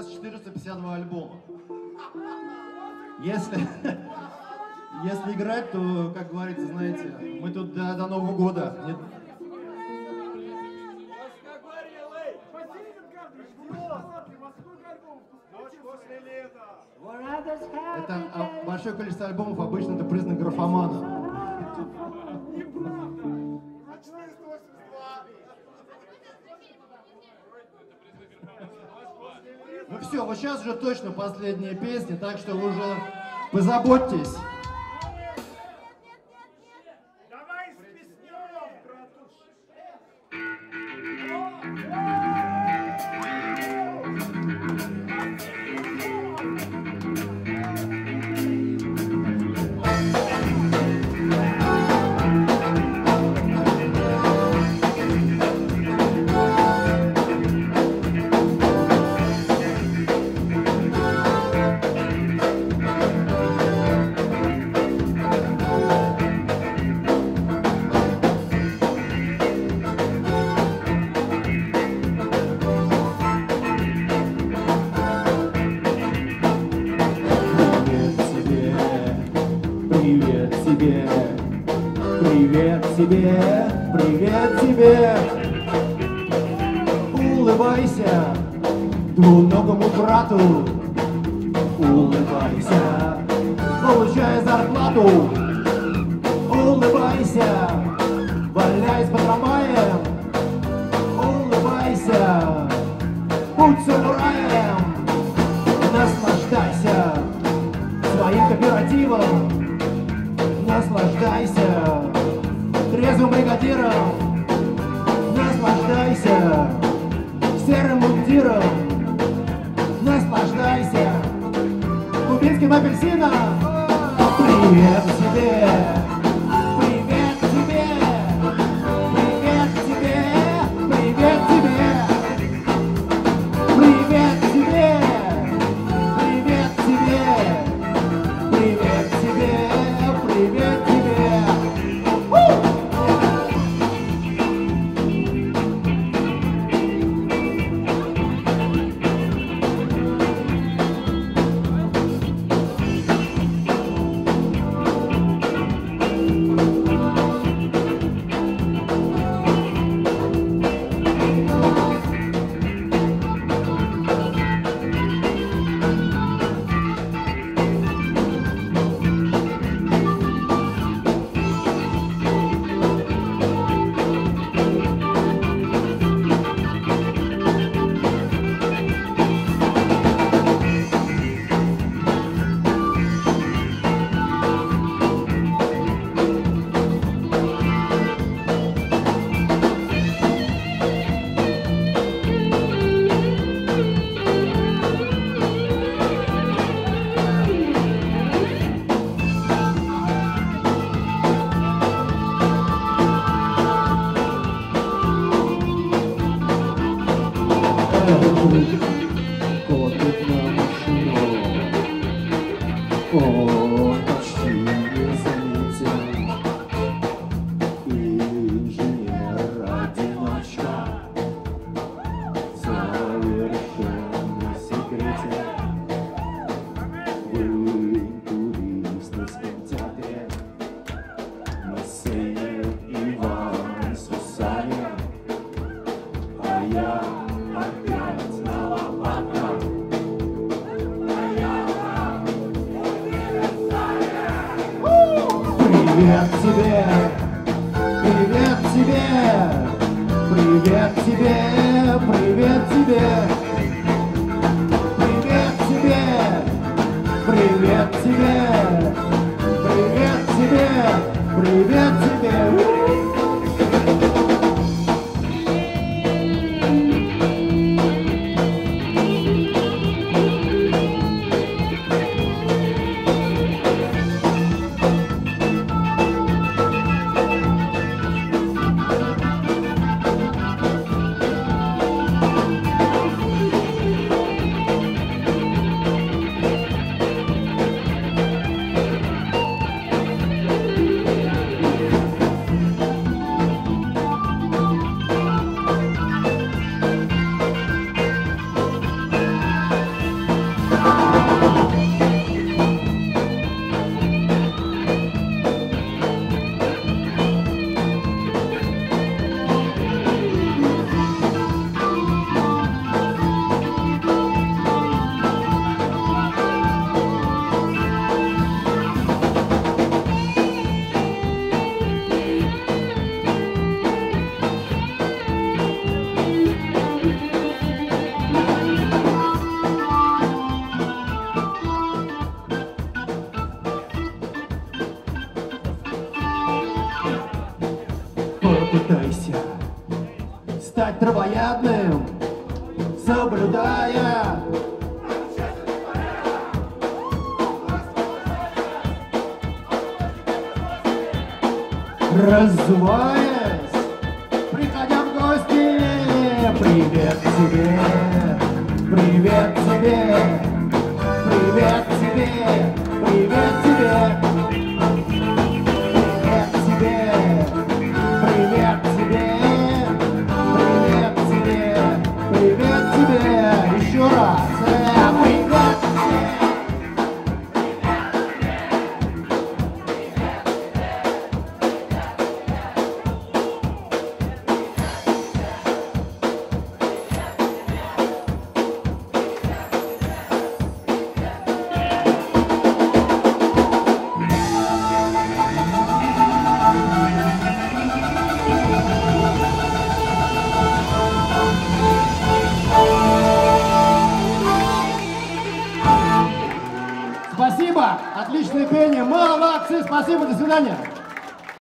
нас 452 альбома. Если, если играть, то, как говорится, знаете, мы тут до, до Нового года. Не- Это а, большое количество альбомов обычно это признак графомана. Ну все, вот сейчас уже точно последняя песня, так что вы уже позаботьтесь. Тебе, привет тебе, привет тебе. Улыбайся двуногому брату, улыбайся, получая зарплату. Улыбайся, валяясь по трамваям, улыбайся, будь самураем, наслаждайся своим кооперативом, наслаждайся. Трезвым бригадиром, наслаждайся. Серым мундиром, наслаждайся. Кубинским апельсином. Привет тебе, Копит Привет тебе, привет тебе, привет тебе, привет тебе, привет тебе, привет тебе, привет тебе, привет тебе. пытайся стать травоядным, соблюдая Развиваясь, приходя в гости, привет тебе, привет тебе. Еще раз, отличное пение, молодцы, спасибо, до свидания.